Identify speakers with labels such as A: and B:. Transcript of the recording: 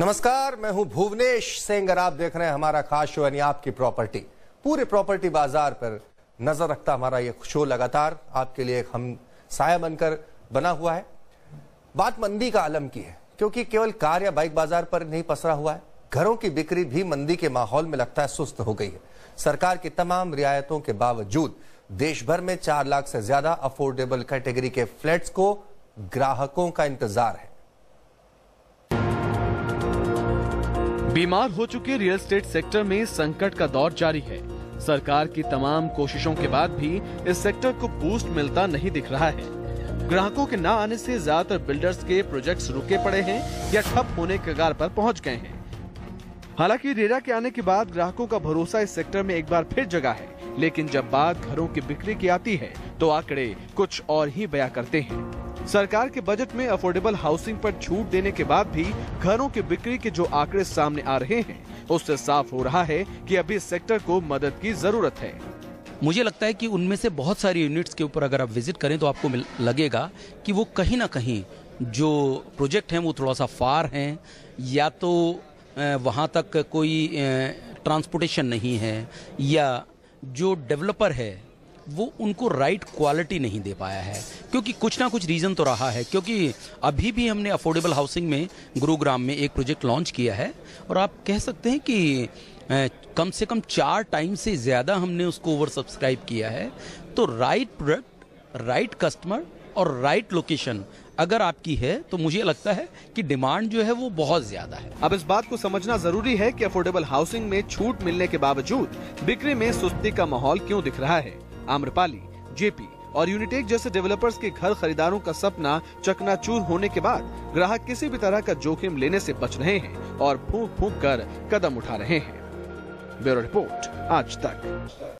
A: नमस्कार, मैं हूँ भुवनेश सिंह आप देख रहे हैं हमारा खास शो, यानी आपकी प्रॉपर्टी। पूरे प्रॉपर्टी बाज़ार पर नज़र रखता हमारा ये शो लगातार। आपके लिए एक हम साया बनकर बना हुआ है। बात मंदी का आलम की है, क्योंकि केवल कार या बाइक बाज़ार पर नहीं पसरा हुआ है। घरों की बिक्री भी मंदी के माहौल में लगता है, सुस्त हो गई है। सरकार की तमाम रियायतों के बावजूद देश भर में चार लाख से ज़्यादा अफोर्डेबल कैटेगरी के फ्लैट्स को ग्राहकों का इंतज़ार है।
B: बीमार हो चुके रियल एस्टेट सेक्टर में संकट का दौर जारी है। सरकार की तमाम कोशिशों के बाद भी इस सेक्टर को बूस्ट मिलता नहीं दिख रहा है। ग्राहकों के न आने से ज़्यादातर बिल्डर्स के प्रोजेक्ट्स रुके पड़े हैं या ठप होने कगार पर पहुँच गए हैं। हालाँकि रेरा के आने के बाद ग्राहकों का भरोसा इस सेक्टर में एक बार फिर जगा है, लेकिन जब बात घरों की बिक्री की आती है तो आंकड़े कुछ और ही बया करते हैं। सरकार के बजट में अफोर्डेबल हाउसिंग पर छूट देने के बाद भी घरों की बिक्री के जो आंकड़े सामने आ रहे हैं, उससे साफ़ हो रहा है कि अभी सेक्टर को मदद की ज़रूरत है।
C: मुझे लगता है कि उनमें से बहुत सारी यूनिट्स के ऊपर अगर आप विज़िट करें तो आपको लगेगा कि वो कहीं ना कहीं जो प्रोजेक्ट हैं वो थोड़ा सा फार हैं, या तो वहाँ तक कोई ट्रांसपोर्टेशन नहीं है, या जो डेवलपर है वो उनको राइट क्वालिटी नहीं दे पाया है। क्योंकि कुछ ना कुछ रीज़न तो रहा है। क्योंकि अभी भी हमने अफोर्डेबल हाउसिंग में गुरुग्राम में एक प्रोजेक्ट लॉन्च किया है। और आप कह सकते हैं कि कम से कम चार टाइम से ज़्यादा हमने उसको ओवर सब्सक्राइब किया है। तो राइट प्रोडक्ट राइट कस्टमर और राइट लोकेशन अगर आपकी है तो मुझे लगता है कि डिमांड जो है वो बहुत ज़्यादा है।
B: अब इस बात को समझना ज़रूरी है कि अफोर्डेबल हाउसिंग में छूट मिलने के बावजूद बिक्री में सुस्ती का माहौल क्यों दिख रहा है। आम्रपाली, जेपी और यूनिटेक जैसे डेवलपर्स के घर खरीदारों का सपना चकनाचूर होने के बाद ग्राहक किसी भी तरह का जोखिम लेने से बच रहे हैं और फूक फूक कर कदम उठा रहे हैं। ब्यूरो रिपोर्ट, आज तक।